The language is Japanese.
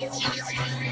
はい。